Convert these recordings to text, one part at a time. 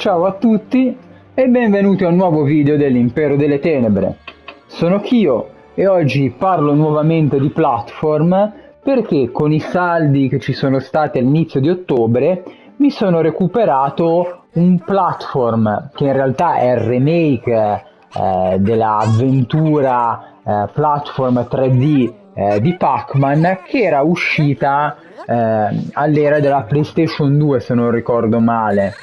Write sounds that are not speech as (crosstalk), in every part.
Ciao a tutti e benvenuti a un nuovo video dell'Impero delle Tenebre. Sono Kyo e oggi parlo nuovamente di platform perché con i saldi che ci sono stati all'inizio di ottobre mi sono recuperato un platform che in realtà è il remake eh, dell'avventura eh, platform 3D eh, di Pac-Man che era uscita eh, all'era della PlayStation 2 se non ricordo male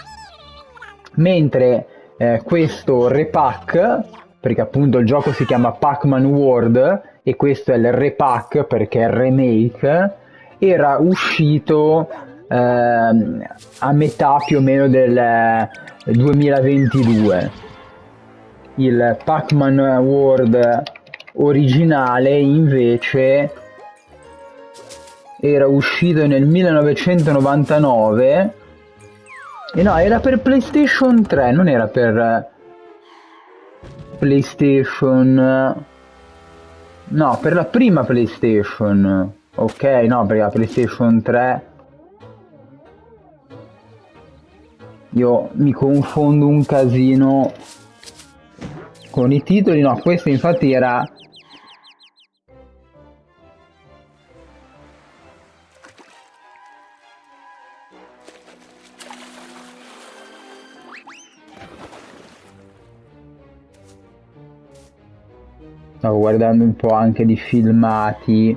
mentre eh, questo repack perché appunto il gioco si chiama Pac-Man World e questo è il repack perché è il remake era uscito eh, a metà più o meno del 2022 il Pac-Man World originale invece era uscito nel 1999 e no era per PlayStation 3 non era per PlayStation no per la prima PlayStation ok no per la PlayStation 3 io mi confondo un casino con i titoli no questo infatti era Stavo guardando un po' anche di filmati.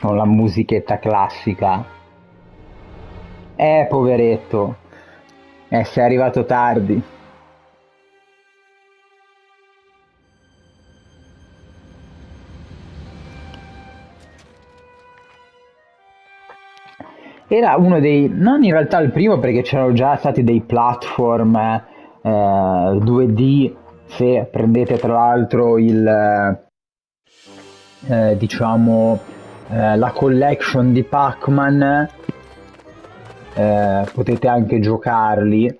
Con la musichetta classica. Eh, poveretto. Eh, sei arrivato tardi. Era uno dei non in realtà il primo perché c'erano già stati dei platform eh, 2D se prendete tra l'altro il eh, diciamo eh, la collection di Pac-Man eh, potete anche giocarli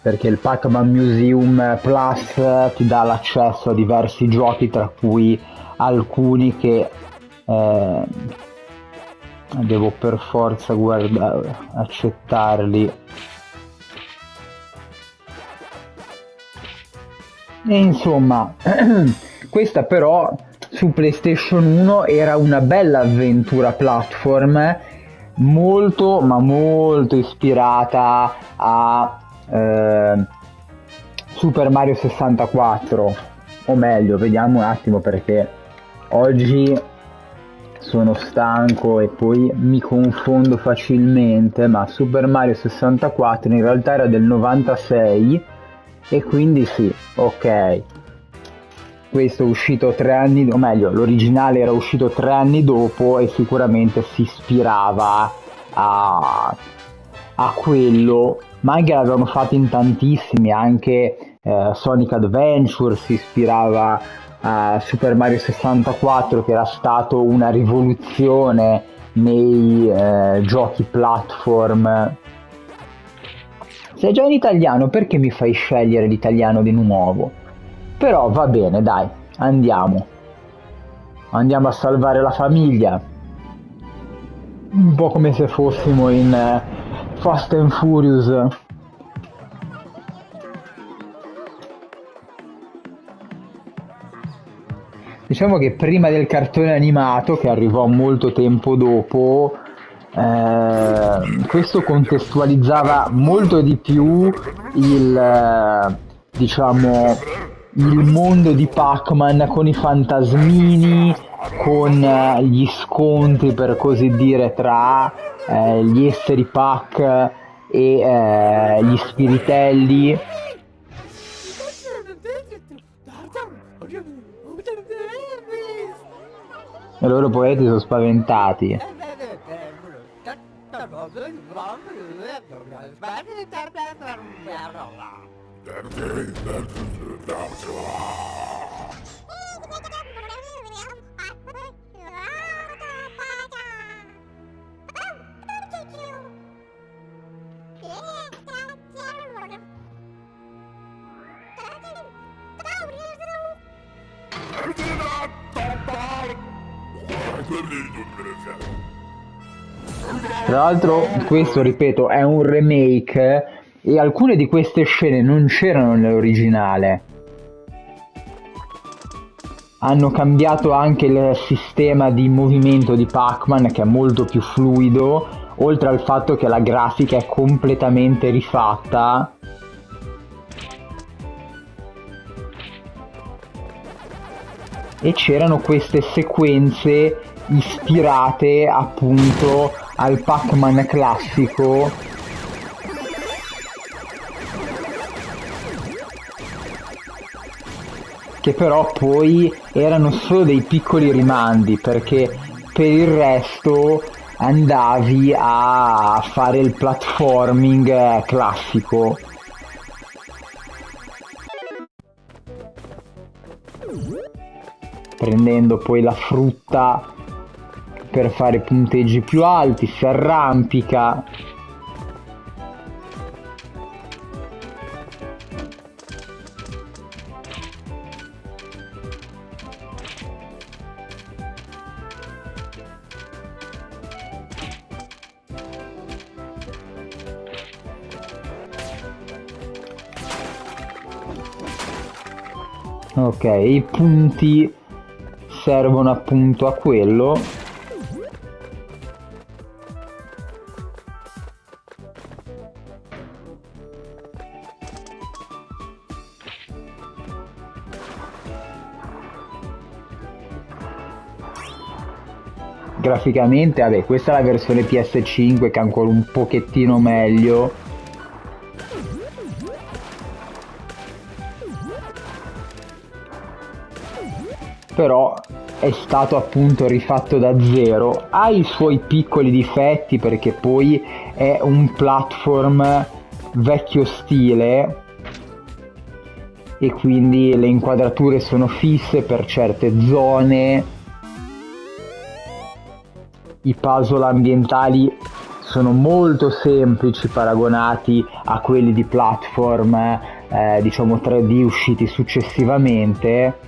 perché il Pac-Man Museum Plus ti dà l'accesso a diversi giochi tra cui alcuni che eh, devo per forza guardare accettarli. E insomma (clears throat) questa però su PlayStation 1 era una bella avventura platform molto ma molto ispirata a eh, Super Mario 64 o meglio vediamo un attimo perché oggi sono stanco e poi mi confondo facilmente, ma Super Mario 64 in realtà era del 96 e quindi sì, ok. Questo è uscito tre anni, o meglio, l'originale era uscito tre anni dopo e sicuramente si ispirava a, a quello, ma anche l'avevano fatto in tantissimi, anche eh, Sonic Adventure si ispirava uh, Super Mario 64 che era stato una rivoluzione nei uh, giochi platform. Sei già in italiano, perché mi fai scegliere l'italiano di nuovo? Però va bene, dai, andiamo. Andiamo a salvare la famiglia. Un po' come se fossimo in uh, Fast and Furious Diciamo che prima del cartone animato, che arrivò molto tempo dopo, eh, questo contestualizzava molto di più il, eh, diciamo, il mondo di Pac-Man con i fantasmini, con eh, gli scontri per così dire tra eh, gli esseri Pac e eh, gli spiritelli e loro poeti sono spaventati. Tra l'altro questo, ripeto, è un remake e alcune di queste scene non c'erano nell'originale. Hanno cambiato anche il sistema di movimento di Pac-Man che è molto più fluido, oltre al fatto che la grafica è completamente rifatta. E c'erano queste sequenze ispirate appunto al Pac-Man classico. Che però poi erano solo dei piccoli rimandi perché per il resto andavi a fare il platforming classico. Prendendo poi la frutta per fare punteggi più alti, si arrampica. Ok, i punti servono appunto a quello graficamente, vabbè, questa è la versione PS5 che è ancora un pochettino meglio. Però è stato appunto rifatto da zero. Ha i suoi piccoli difetti perché poi è un platform vecchio stile e quindi le inquadrature sono fisse per certe zone i puzzle ambientali sono molto semplici paragonati a quelli di platform eh, diciamo 3D usciti successivamente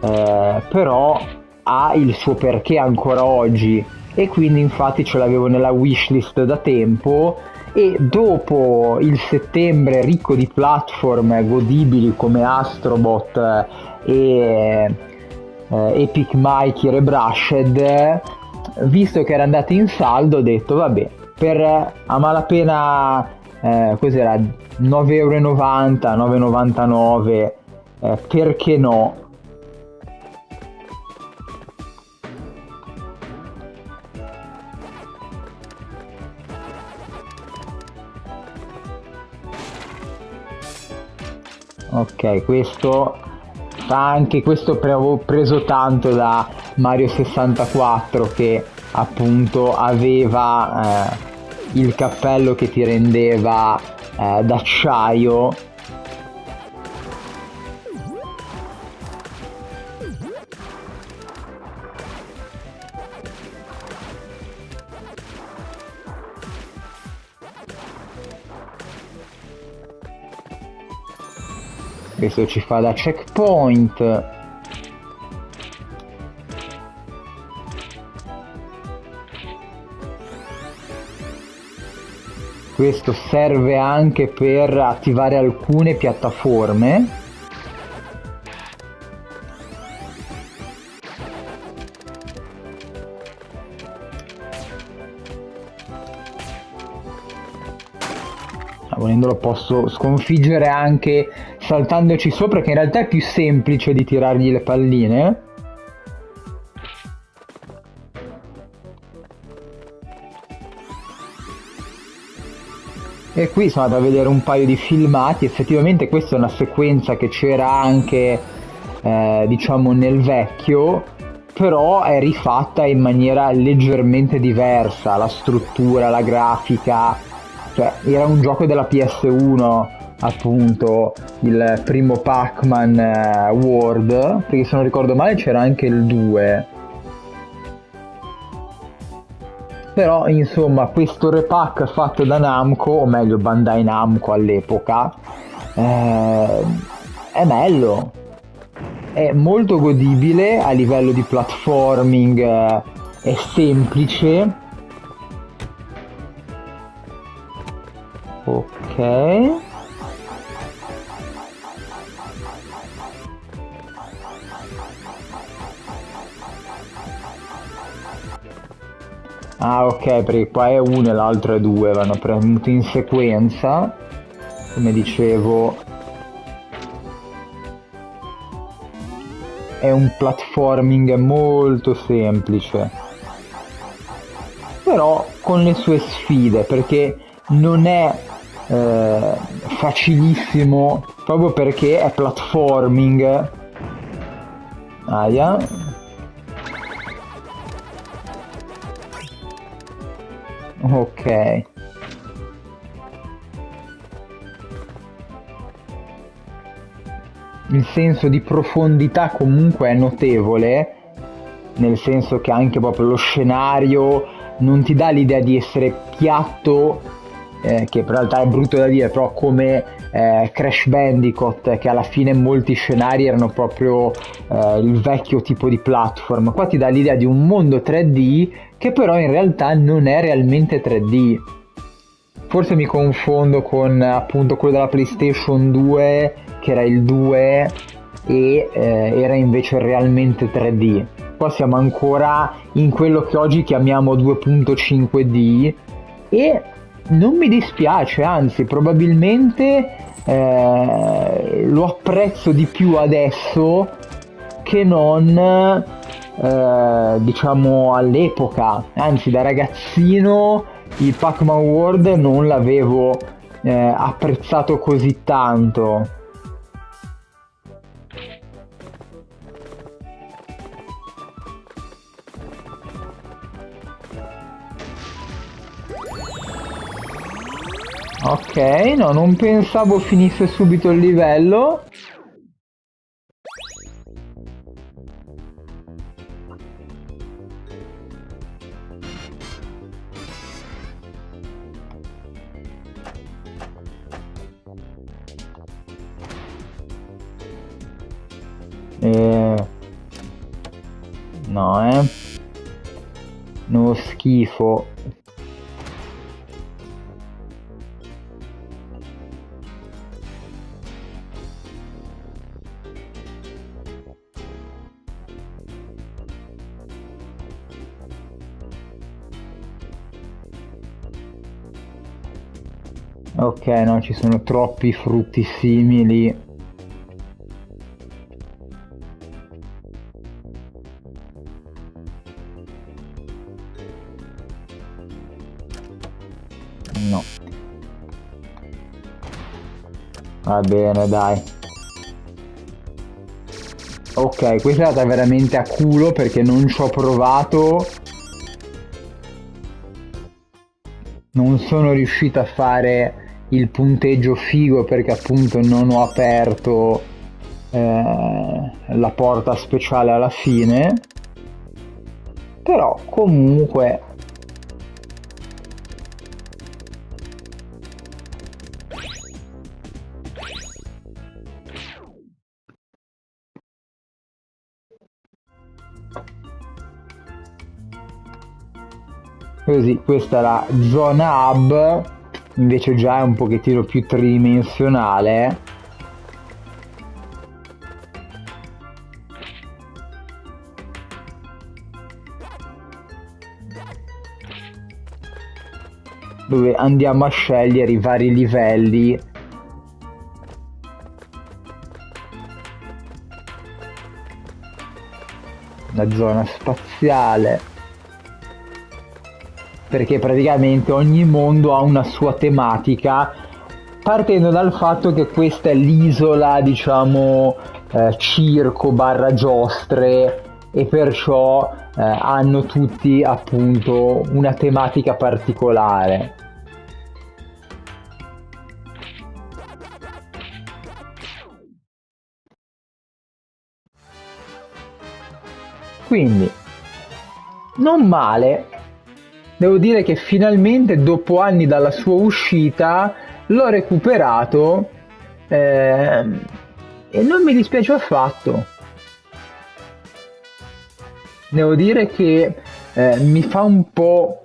eh, però ha il suo perché ancora oggi. E quindi infatti ce l'avevo nella wishlist da tempo. E dopo il settembre ricco di platform godibili come Astrobot e eh, Epic Mikey Rebrushed visto che era andato in saldo ho detto vabbè per a malapena eh, cos'era? 9,90 euro 9,99 eh, perché no? Ok questo anche questo avevo preso tanto da Mario 64 che appunto aveva eh, il cappello che ti rendeva eh, d'acciaio questo ci fa da checkpoint. Questo serve anche per attivare alcune piattaforme. Volendo lo posso sconfiggere anche saltandoci sopra che in realtà è più semplice di tirargli le palline. E qui sono andato a vedere un paio di filmati. Effettivamente questa è una sequenza che c'era anche eh, diciamo nel vecchio però è rifatta in maniera leggermente diversa. La struttura la grafica cioè era un gioco della PS1 appunto il primo Pac-Man eh, World, perché se non ricordo male c'era anche il 2. Però insomma questo repack fatto da Namco, o meglio Bandai Namco all'epoca, eh, è bello, è molto godibile a livello di platforming, eh, è semplice. Ok Ah ok, perché qua è uno e l'altro è due, vanno premuti in sequenza. Come dicevo, è un platforming molto semplice. Però con le sue sfide, perché non è eh, facilissimo, proprio perché è platforming. Aia, Ok. Il senso di profondità comunque è notevole, nel senso che anche proprio lo scenario non ti dà l'idea di essere piatto, eh, che in realtà è brutto da dire, però come eh, Crash Bandicoot, che alla fine in molti scenari erano proprio eh, il vecchio tipo di platform. Qua ti dà l'idea di un mondo 3D che però in realtà non è realmente 3D. Forse mi confondo con appunto quello della PlayStation 2 che era il 2 e eh, era invece realmente 3D. Qua siamo ancora in quello che oggi chiamiamo 2.5D e non mi dispiace, anzi probabilmente eh, lo apprezzo di più adesso che non eh, diciamo all'epoca, anzi da ragazzino il Pac-Man World non l'avevo eh, apprezzato così tanto. Ok, no, non pensavo finisse subito il livello. Eh... No, eh. No schifo. Ok, no, ci sono troppi frutti simili. No. Va bene, dai. Ok, questa è andata veramente a culo perché non ci ho provato. Non sono riuscito a fare il punteggio figo perché appunto non ho aperto eh, la porta speciale alla fine. Però comunque così questa è la zona hub invece già è un pochettino più tridimensionale. Dove andiamo a scegliere i vari livelli. La zona spaziale perché praticamente ogni mondo ha una sua tematica partendo dal fatto che questa è l'isola diciamo eh, circo barra giostre e perciò eh, hanno tutti appunto una tematica particolare. Quindi non male devo dire che finalmente dopo anni dalla sua uscita l'ho recuperato eh, e non mi dispiace affatto. Devo dire che eh, mi fa un po'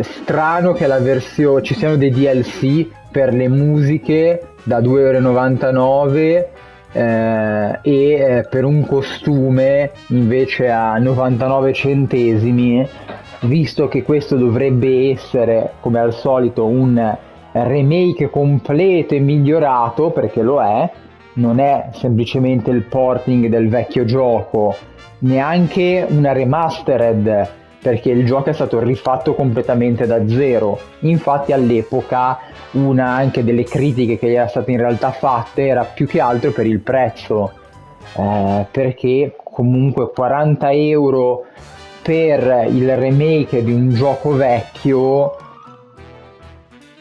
strano che la versione ci siano dei DLC per le musiche da 2,99€ eh, e eh, per un costume invece a 99 centesimi visto che questo dovrebbe essere come al solito un remake completo e migliorato perché lo è non è semplicemente il porting del vecchio gioco neanche una remastered perché il gioco è stato rifatto completamente da zero. Infatti all'epoca una anche delle critiche che gli era state in realtà fatte era più che altro per il prezzo, eh, perché comunque 40 euro per il remake di un gioco vecchio,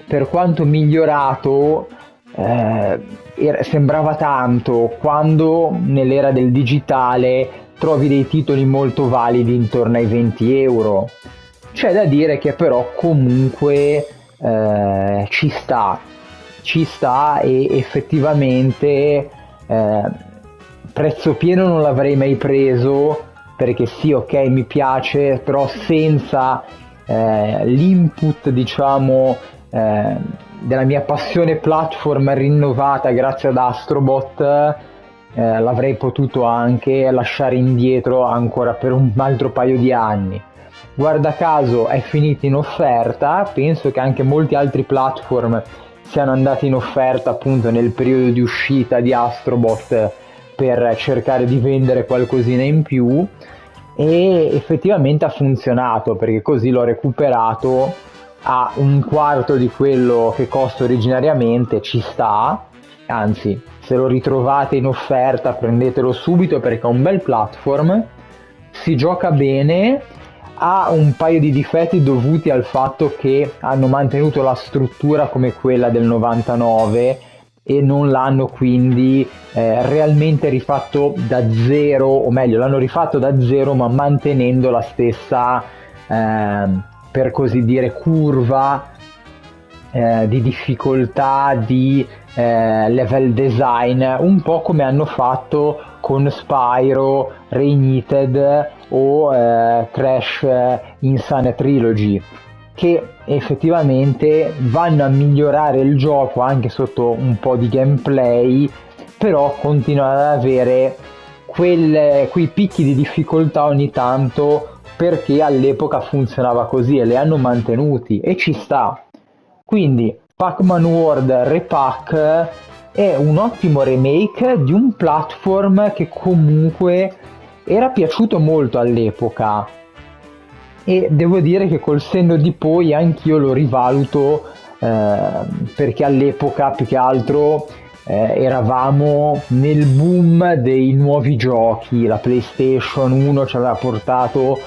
per quanto migliorato, eh, sembrava tanto quando nell'era del digitale trovi dei titoli molto validi intorno ai 20 euro. C'è da dire che però comunque eh, ci sta, ci sta e effettivamente eh, prezzo pieno non l'avrei mai preso perché sì ok mi piace però senza eh, l'input diciamo eh, della mia passione platform rinnovata grazie ad Astrobot eh, l'avrei potuto anche lasciare indietro ancora per un altro paio di anni. Guarda caso è finito in offerta, penso che anche molti altri platform siano andati in offerta appunto nel periodo di uscita di Astrobot per cercare di vendere qualcosina in più e effettivamente ha funzionato perché così l'ho recuperato a un quarto di quello che costa originariamente, ci sta, anzi se lo ritrovate in offerta prendetelo subito perché è un bel platform, si gioca bene, ha un paio di difetti dovuti al fatto che hanno mantenuto la struttura come quella del 99 e non l'hanno quindi eh, realmente rifatto da zero, o meglio l'hanno rifatto da zero ma mantenendo la stessa, eh, per così dire, curva eh, di difficoltà, di eh, level design, un po' come hanno fatto con Spyro, Reignited o eh, Crash Insane Trilogy che effettivamente vanno a migliorare il gioco anche sotto un po' di gameplay però continuano ad avere quelle, quei picchi di difficoltà ogni tanto perché all'epoca funzionava così e le hanno mantenuti e ci sta. Quindi Pac-Man World Repack è un ottimo remake di un platform che comunque era piaciuto molto all'epoca e devo dire che col senno di poi anch'io lo rivaluto eh, perché all'epoca più che altro eh, eravamo nel boom dei nuovi giochi, la PlayStation 1 ci aveva portato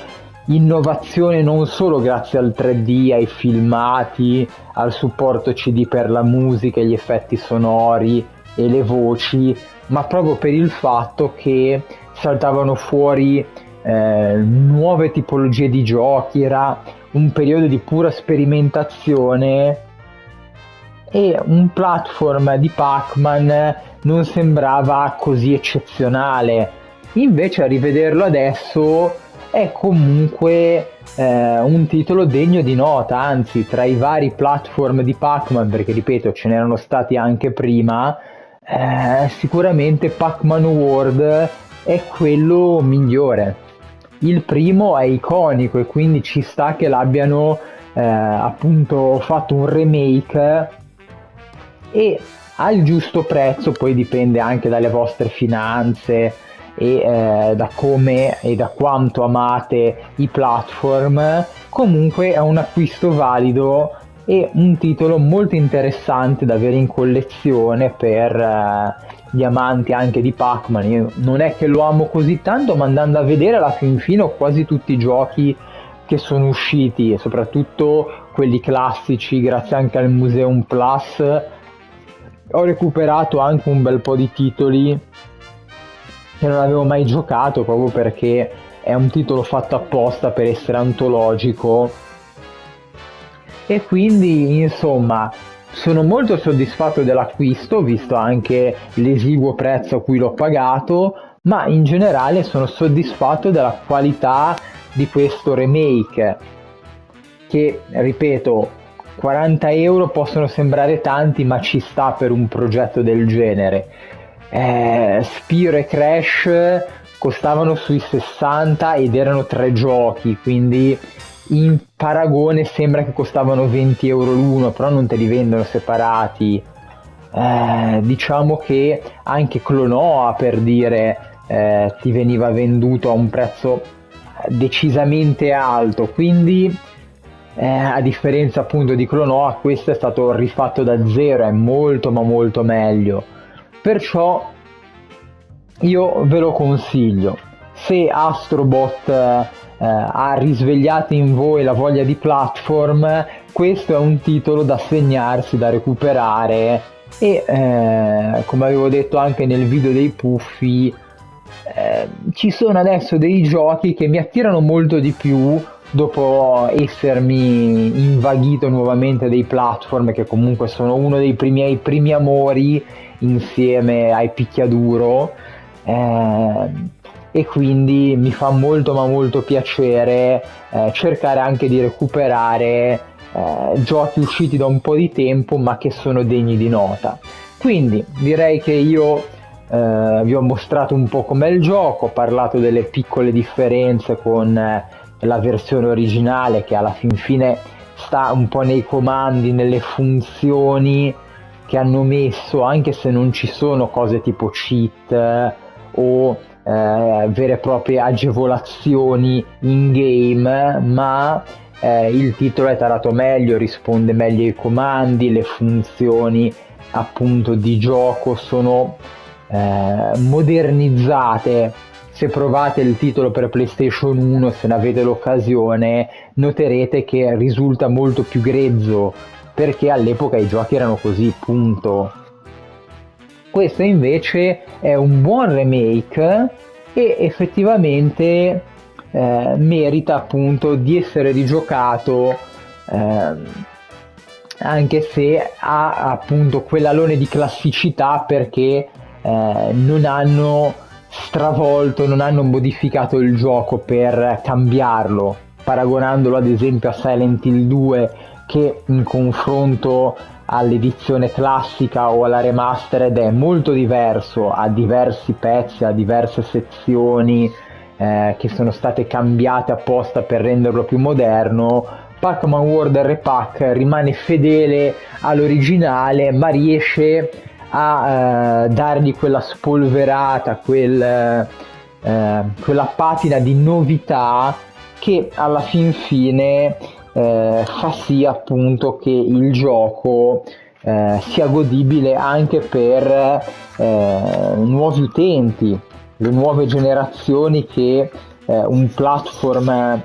innovazione non solo grazie al 3D, ai filmati, al supporto CD per la musica, gli effetti sonori e le voci, ma proprio per il fatto che saltavano fuori eh, nuove tipologie di giochi, era un periodo di pura sperimentazione e un platform di Pac-Man non sembrava così eccezionale. Invece a rivederlo adesso è comunque eh, un titolo degno di nota, anzi tra i vari platform di Pac-Man, perché ripeto ce n'erano stati anche prima, eh, sicuramente Pac-Man World è quello migliore. Il primo è iconico e quindi ci sta che l'abbiano eh, appunto fatto un remake e al giusto prezzo, poi dipende anche dalle vostre finanze, e eh, da come e da quanto amate i platform, comunque è un acquisto valido e un titolo molto interessante da avere in collezione per eh, gli amanti anche di Pac-Man. Io non è che lo amo così tanto, ma andando a vedere alla fin fine ho quasi tutti i giochi che sono usciti e soprattutto quelli classici grazie anche al Museum Plus ho recuperato anche un bel po' di titoli che non avevo mai giocato proprio perché è un titolo fatto apposta per essere antologico e quindi insomma sono molto soddisfatto dell'acquisto visto anche l'esiguo prezzo a cui l'ho pagato ma in generale sono soddisfatto della qualità di questo remake che ripeto 40 euro possono sembrare tanti ma ci sta per un progetto del genere. Eh, Spiro e Crash costavano sui 60 ed erano tre giochi quindi in paragone sembra che costavano 20 euro l'uno però non te li vendono separati. Eh, diciamo che anche Clonoa per dire eh, ti veniva venduto a un prezzo decisamente alto. Quindi eh, a differenza appunto di Clonoa questo è stato rifatto da zero è molto ma molto meglio. Perciò io ve lo consiglio. Se Astrobot eh, ha risvegliato in voi la voglia di platform questo è un titolo da segnarsi da recuperare. E eh, come avevo detto anche nel video dei puffi eh, ci sono adesso dei giochi che mi attirano molto di più dopo essermi invaghito nuovamente dei platform che comunque sono uno dei miei primi amori insieme ai picchiaduro. Eh, e quindi mi fa molto ma molto piacere eh, cercare anche di recuperare eh, giochi usciti da un po' di tempo ma che sono degni di nota. Quindi direi che io eh, vi ho mostrato un po' com'è il gioco ho parlato delle piccole differenze con eh, la versione originale che alla fin fine sta un po' nei comandi, nelle funzioni che hanno messo, anche se non ci sono cose tipo cheat o eh, vere e proprie agevolazioni in game, ma eh, il titolo è tarato meglio, risponde meglio ai comandi, le funzioni appunto di gioco sono eh, modernizzate se provate il titolo per PlayStation 1, se ne avete l'occasione, noterete che risulta molto più grezzo, perché all'epoca i giochi erano così, punto. Questo invece è un buon remake e effettivamente eh, merita appunto di essere rigiocato eh, anche se ha appunto quell'alone di classicità perché eh, non hanno stravolto, non hanno modificato il gioco per cambiarlo, paragonandolo ad esempio a Silent Hill 2 che in confronto all'edizione classica o alla remastered è molto diverso, ha diversi pezzi, ha diverse sezioni eh, che sono state cambiate apposta per renderlo più moderno. Pac-Man World Repack rimane fedele all'originale ma riesce a eh, dargli quella spolverata, quel, eh, quella patina di novità che alla fin fine eh, fa sì appunto che il gioco eh, sia godibile anche per eh, nuovi utenti, le nuove generazioni che eh, un platform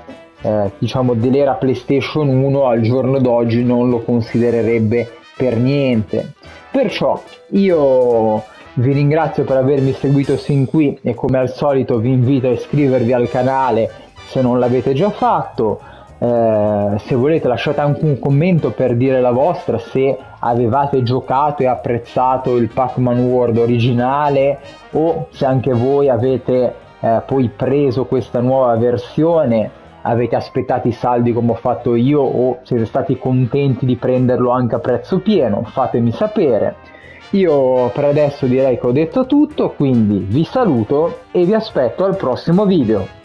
diciamo dell'era PlayStation 1 al giorno d'oggi non lo considererebbe per niente. Perciò io vi ringrazio per avermi seguito sin qui e come al solito vi invito a iscrivervi al canale se non l'avete già fatto. Eh, se volete lasciate anche un commento per dire la vostra se avevate giocato e apprezzato il Pac-Man World originale o se anche voi avete eh, poi preso questa nuova versione avete aspettato i saldi come ho fatto io o siete stati contenti di prenderlo anche a prezzo pieno, fatemi sapere. Io per adesso direi che ho detto tutto, quindi vi saluto e vi aspetto al prossimo video.